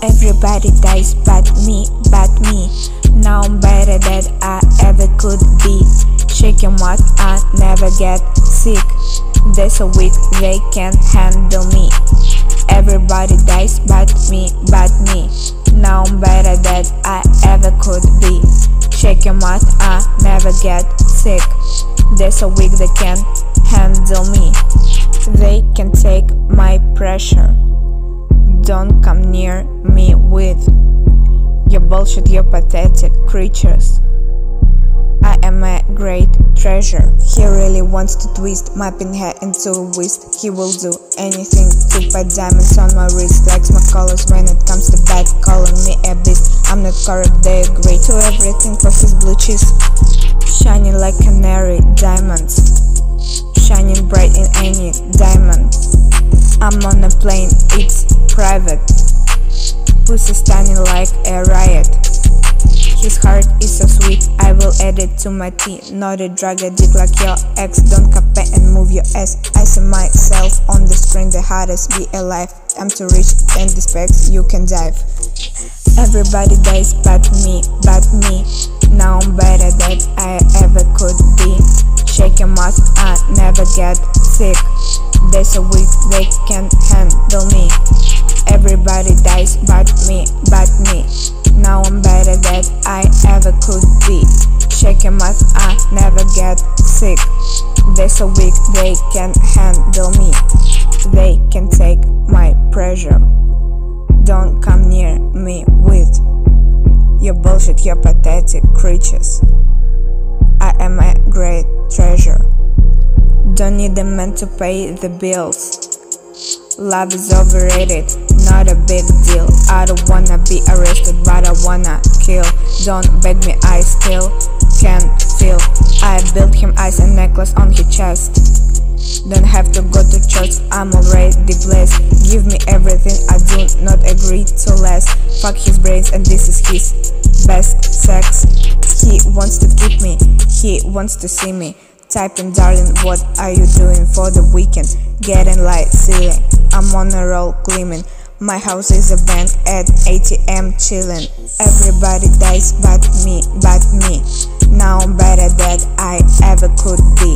Everybody dies but me, but me. Now I'm better than I ever could be. Shaking what I never get sick. There's a week they can't handle me. Everybody dies but me, but me. Now I'm better than I ever could be. Shaking what I never get sick. There's a week they can't handle me. They can take my pressure. Don't come near me with your bullshit, your pathetic creatures. I am a great treasure. He really wants to twist my pinhead into a whisk. He will do anything to put diamonds on my wrist. Likes my colors when it comes to bad, calling me a beast. I'm not correct, they agree to everything for his blue cheese. Shining like canary diamonds. Shining bright in any diamond. I'm on a plane, it's private. Pussy standing like a riot. His heart is so sweet, I will add it to my tea. Not a drug addict like your ex. Don't compare and move your ass. I see myself on the screen, the hardest be alive. I'm too rich and the specs, you can dive. Everybody dies but me, but me. Now I'm better than I ever could be. Shaking my I never get sick. There's a week they can handle me. Everybody dies but me, but me. Now I'm better than I ever could be. Shaking my I never get sick. There's a week they can handle me. They can take my pressure. Don't come near me with your bullshit, your pathetic creatures. I am a great treasure. Don't need a man to pay the bills. Love is overrated, not a big deal. I don't wanna be arrested, but I wanna kill. Don't beg me, I still can't feel. I built him ice and necklace on his chest. Don't have to go to church, I'm already blessed. Give me everything, I do not agree to less. Fuck his brains, and this is his best sex. He wants to he wants to see me. Typing, darling, what are you doing for the weekend? Getting light, ceiling. I'm on a roll, gleaming. My house is a bank at ATM chilling. Everybody dies but me, but me. Now I'm better than I ever could be.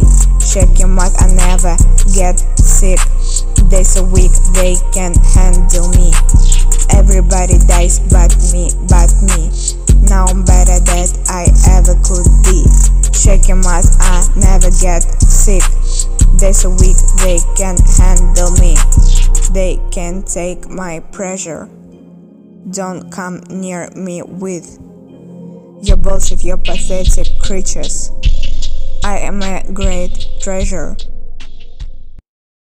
Checking what I never get sick. There's a week they can handle me. Everybody dies but me, but me. Now I'm better than I ever. I never get sick. There's a week they can handle me. They can take my pressure. Don't come near me with your bullshit, your pathetic creatures. I am a great treasure.